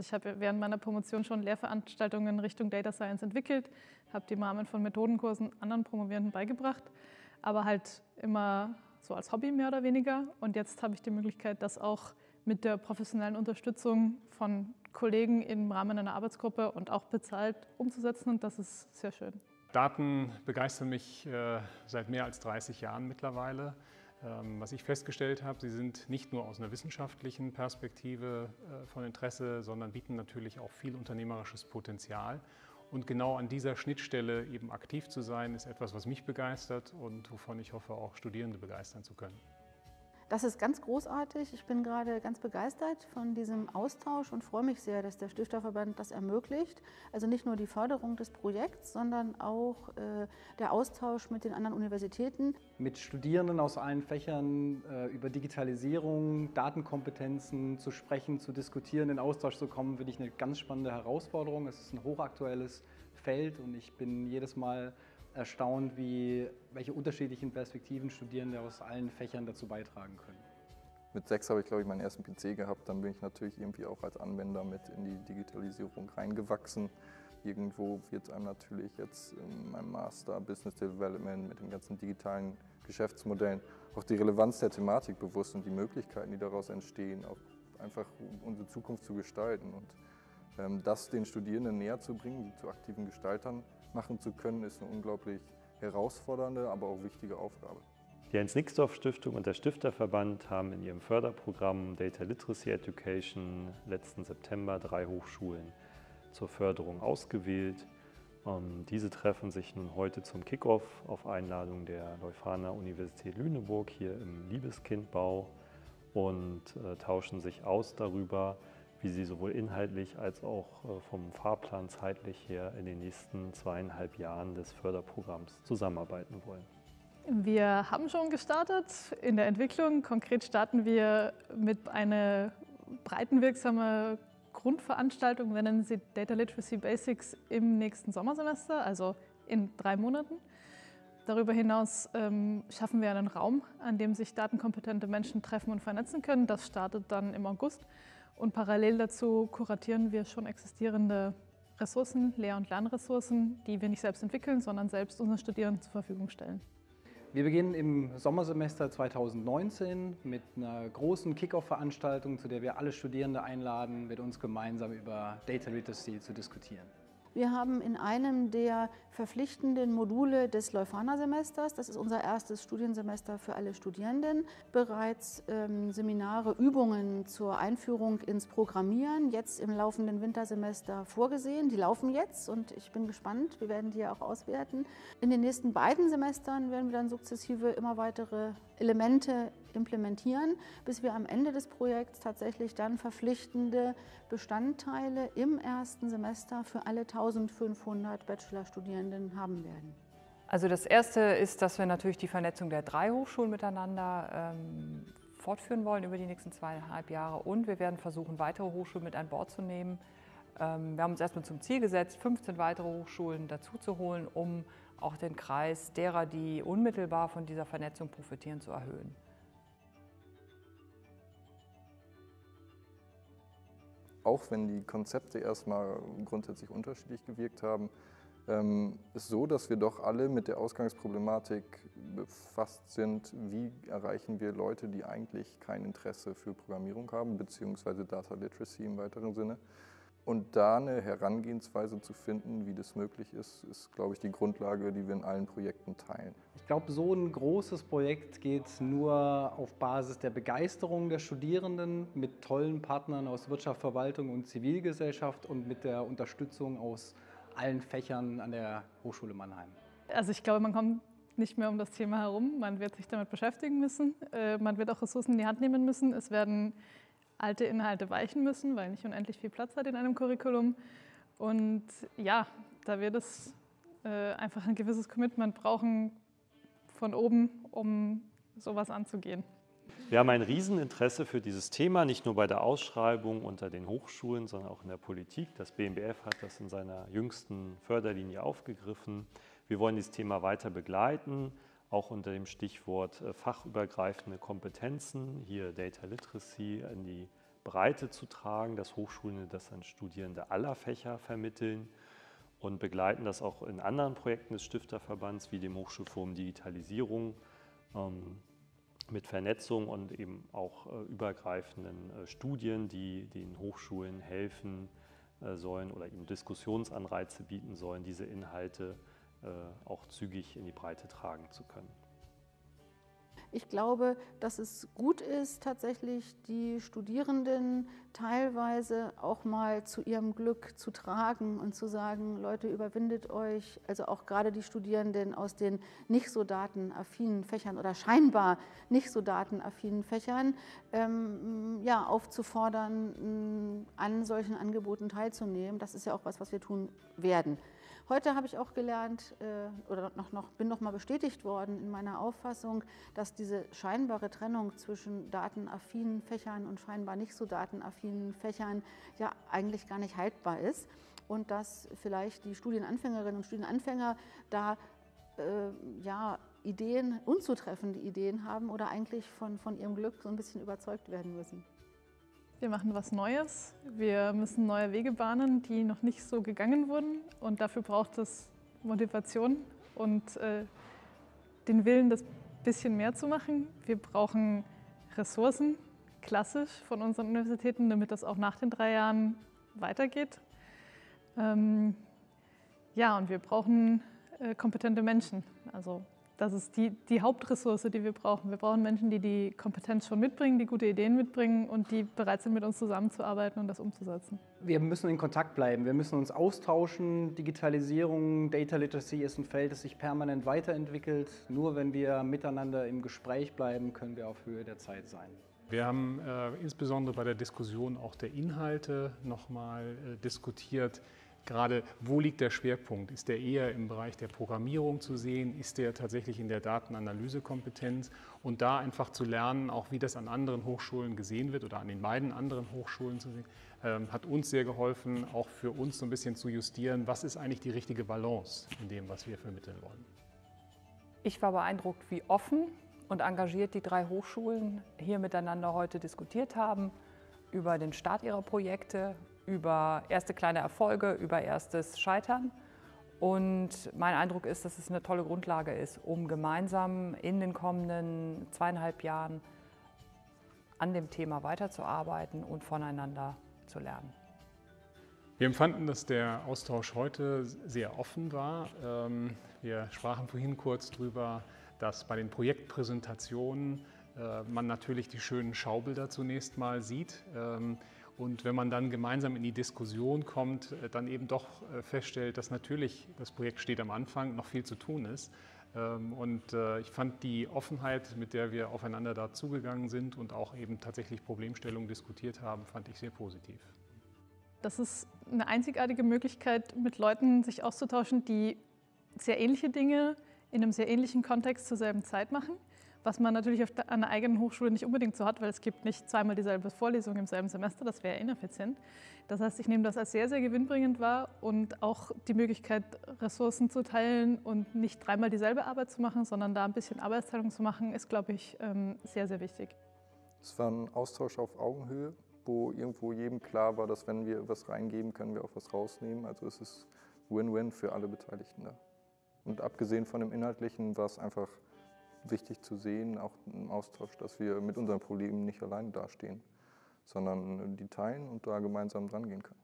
Also ich habe während meiner Promotion schon Lehrveranstaltungen in Richtung Data Science entwickelt, habe die im Rahmen von Methodenkursen anderen Promovierenden beigebracht, aber halt immer so als Hobby mehr oder weniger. Und jetzt habe ich die Möglichkeit, das auch mit der professionellen Unterstützung von Kollegen im Rahmen einer Arbeitsgruppe und auch bezahlt umzusetzen und das ist sehr schön. Daten begeistern mich äh, seit mehr als 30 Jahren mittlerweile. Ähm, was ich festgestellt habe, sie sind nicht nur aus einer wissenschaftlichen Perspektive äh, von Interesse, sondern bieten natürlich auch viel unternehmerisches Potenzial. Und genau an dieser Schnittstelle eben aktiv zu sein, ist etwas, was mich begeistert und wovon ich hoffe, auch Studierende begeistern zu können. Das ist ganz großartig. Ich bin gerade ganz begeistert von diesem Austausch und freue mich sehr, dass der Stifterverband das ermöglicht. Also nicht nur die Förderung des Projekts, sondern auch äh, der Austausch mit den anderen Universitäten. Mit Studierenden aus allen Fächern äh, über Digitalisierung, Datenkompetenzen zu sprechen, zu diskutieren, in Austausch zu kommen, finde ich eine ganz spannende Herausforderung. Es ist ein hochaktuelles Feld und ich bin jedes Mal erstaunt, wie, welche unterschiedlichen Perspektiven Studierende aus allen Fächern dazu beitragen können. Mit sechs habe ich, glaube ich, meinen ersten PC gehabt. Dann bin ich natürlich irgendwie auch als Anwender mit in die Digitalisierung reingewachsen. Irgendwo wird einem natürlich jetzt in meinem Master Business Development mit den ganzen digitalen Geschäftsmodellen auch die Relevanz der Thematik bewusst und die Möglichkeiten, die daraus entstehen, auch einfach unsere Zukunft zu gestalten. Und ähm, das den Studierenden näher zu bringen, zu aktiven Gestaltern machen zu können, ist eine unglaublich herausfordernde, aber auch wichtige Aufgabe. Die Heinz-Nixdorf-Stiftung und der Stifterverband haben in ihrem Förderprogramm Data Literacy Education letzten September drei Hochschulen zur Förderung ausgewählt. Ähm, diese treffen sich nun heute zum Kickoff auf Einladung der Leuphana Universität Lüneburg hier im Liebeskindbau und äh, tauschen sich aus darüber, wie sie sowohl inhaltlich als auch äh, vom Fahrplan zeitlich her in den nächsten zweieinhalb Jahren des Förderprogramms zusammenarbeiten wollen. Wir haben schon gestartet in der Entwicklung. Konkret starten wir mit einer breitenwirksamen Grundveranstaltung, nennen sie Data Literacy Basics im nächsten Sommersemester, also in drei Monaten. Darüber hinaus ähm, schaffen wir einen Raum, an dem sich datenkompetente Menschen treffen und vernetzen können. Das startet dann im August. Und parallel dazu kuratieren wir schon existierende Ressourcen, Lehr- und Lernressourcen, die wir nicht selbst entwickeln, sondern selbst unseren Studierenden zur Verfügung stellen. Wir beginnen im Sommersemester 2019 mit einer großen Kick-Off-Veranstaltung, zu der wir alle Studierende einladen, mit uns gemeinsam über Data Literacy zu diskutieren. Wir haben in einem der verpflichtenden Module des Leuphana-Semesters, das ist unser erstes Studiensemester für alle Studierenden, bereits ähm, Seminare, Übungen zur Einführung ins Programmieren jetzt im laufenden Wintersemester vorgesehen. Die laufen jetzt und ich bin gespannt, wir werden die ja auch auswerten. In den nächsten beiden Semestern werden wir dann sukzessive immer weitere Elemente implementieren, bis wir am Ende des Projekts tatsächlich dann verpflichtende Bestandteile im ersten Semester für alle 1500 Bachelorstudierenden haben werden. Also das Erste ist, dass wir natürlich die Vernetzung der drei Hochschulen miteinander ähm, fortführen wollen über die nächsten zweieinhalb Jahre und wir werden versuchen, weitere Hochschulen mit an Bord zu nehmen. Ähm, wir haben uns erstmal zum Ziel gesetzt, 15 weitere Hochschulen dazuzuholen, um auch den Kreis derer, die unmittelbar von dieser Vernetzung profitieren, zu erhöhen. Auch wenn die Konzepte erstmal grundsätzlich unterschiedlich gewirkt haben, ähm, ist so, dass wir doch alle mit der Ausgangsproblematik befasst sind, wie erreichen wir Leute, die eigentlich kein Interesse für Programmierung haben, beziehungsweise Data Literacy im weiteren Sinne. Und da eine Herangehensweise zu finden, wie das möglich ist, ist, glaube ich, die Grundlage, die wir in allen Projekten teilen. Ich glaube, so ein großes Projekt geht nur auf Basis der Begeisterung der Studierenden mit tollen Partnern aus Wirtschaft, Verwaltung und Zivilgesellschaft und mit der Unterstützung aus allen Fächern an der Hochschule Mannheim. Also ich glaube, man kommt nicht mehr um das Thema herum. Man wird sich damit beschäftigen müssen. Äh, man wird auch Ressourcen in die Hand nehmen müssen. Es werden alte Inhalte weichen müssen, weil nicht unendlich viel Platz hat in einem Curriculum. Und ja, da wird es äh, einfach ein gewisses Commitment brauchen von oben, um sowas anzugehen. Wir haben ein Rieseninteresse für dieses Thema, nicht nur bei der Ausschreibung unter den Hochschulen, sondern auch in der Politik. Das BMBF hat das in seiner jüngsten Förderlinie aufgegriffen. Wir wollen dieses Thema weiter begleiten auch unter dem Stichwort äh, fachübergreifende Kompetenzen, hier Data Literacy, in die Breite zu tragen, dass Hochschulen das an Studierende aller Fächer vermitteln und begleiten das auch in anderen Projekten des Stifterverbands wie dem Hochschulforum Digitalisierung ähm, mit Vernetzung und eben auch äh, übergreifenden äh, Studien, die den Hochschulen helfen äh, sollen oder ihnen Diskussionsanreize bieten sollen, diese Inhalte äh, auch zügig in die Breite tragen zu können. Ich glaube, dass es gut ist, tatsächlich die Studierenden teilweise auch mal zu ihrem Glück zu tragen und zu sagen, Leute, überwindet euch, also auch gerade die Studierenden aus den nicht so datenaffinen Fächern oder scheinbar nicht so datenaffinen Fächern, ähm, ja, aufzufordern, an solchen Angeboten teilzunehmen. Das ist ja auch was, was wir tun werden. Heute habe ich auch gelernt äh, oder noch, noch, bin noch mal bestätigt worden in meiner Auffassung, dass diese scheinbare Trennung zwischen datenaffinen Fächern und scheinbar nicht so datenaffinen Fächern ja eigentlich gar nicht haltbar ist und dass vielleicht die Studienanfängerinnen und Studienanfänger da äh, ja, Ideen, unzutreffende Ideen haben oder eigentlich von, von ihrem Glück so ein bisschen überzeugt werden müssen. Wir machen was Neues. Wir müssen neue Wege bahnen, die noch nicht so gegangen wurden. Und dafür braucht es Motivation und äh, den Willen, das bisschen mehr zu machen. Wir brauchen Ressourcen, klassisch von unseren Universitäten, damit das auch nach den drei Jahren weitergeht. Ähm, ja, und wir brauchen äh, kompetente Menschen. Also das ist die, die Hauptressource, die wir brauchen. Wir brauchen Menschen, die die Kompetenz schon mitbringen, die gute Ideen mitbringen und die bereit sind, mit uns zusammenzuarbeiten und das umzusetzen. Wir müssen in Kontakt bleiben, wir müssen uns austauschen. Digitalisierung, Data Literacy ist ein Feld, das sich permanent weiterentwickelt. Nur wenn wir miteinander im Gespräch bleiben, können wir auf Höhe der Zeit sein. Wir haben äh, insbesondere bei der Diskussion auch der Inhalte nochmal äh, diskutiert gerade, wo liegt der Schwerpunkt? Ist der eher im Bereich der Programmierung zu sehen? Ist der tatsächlich in der Datenanalysekompetenz? Und da einfach zu lernen, auch wie das an anderen Hochschulen gesehen wird oder an den beiden anderen Hochschulen zu sehen, ähm, hat uns sehr geholfen, auch für uns so ein bisschen zu justieren, was ist eigentlich die richtige Balance in dem, was wir vermitteln wollen. Ich war beeindruckt, wie offen und engagiert die drei Hochschulen hier miteinander heute diskutiert haben über den Start ihrer Projekte, über erste kleine Erfolge, über erstes Scheitern. Und mein Eindruck ist, dass es eine tolle Grundlage ist, um gemeinsam in den kommenden zweieinhalb Jahren an dem Thema weiterzuarbeiten und voneinander zu lernen. Wir empfanden, dass der Austausch heute sehr offen war. Ähm, wir sprachen vorhin kurz darüber, dass bei den Projektpräsentationen äh, man natürlich die schönen Schaubilder zunächst mal sieht. Und wenn man dann gemeinsam in die Diskussion kommt, äh, dann eben doch äh, feststellt, dass natürlich das Projekt steht am Anfang, noch viel zu tun ist. Ähm, und äh, ich fand die Offenheit, mit der wir aufeinander da zugegangen sind und auch eben tatsächlich Problemstellungen diskutiert haben, fand ich sehr positiv. Das ist eine einzigartige Möglichkeit, mit Leuten sich auszutauschen, die sehr ähnliche Dinge in einem sehr ähnlichen Kontext zur selben Zeit machen was man natürlich auf der eigenen Hochschule nicht unbedingt so hat, weil es gibt nicht zweimal dieselbe Vorlesung im selben Semester, das wäre ineffizient. Das heißt, ich nehme das als sehr, sehr gewinnbringend wahr und auch die Möglichkeit, Ressourcen zu teilen und nicht dreimal dieselbe Arbeit zu machen, sondern da ein bisschen Arbeitsteilung zu machen, ist, glaube ich, ähm, sehr, sehr wichtig. Es war ein Austausch auf Augenhöhe, wo irgendwo jedem klar war, dass wenn wir was reingeben, können wir auch was rausnehmen. Also es ist Win-Win für alle Beteiligten da. Und abgesehen von dem Inhaltlichen war es einfach wichtig zu sehen, auch im Austausch, dass wir mit unseren Problemen nicht alleine dastehen, sondern die teilen und da gemeinsam dran gehen können.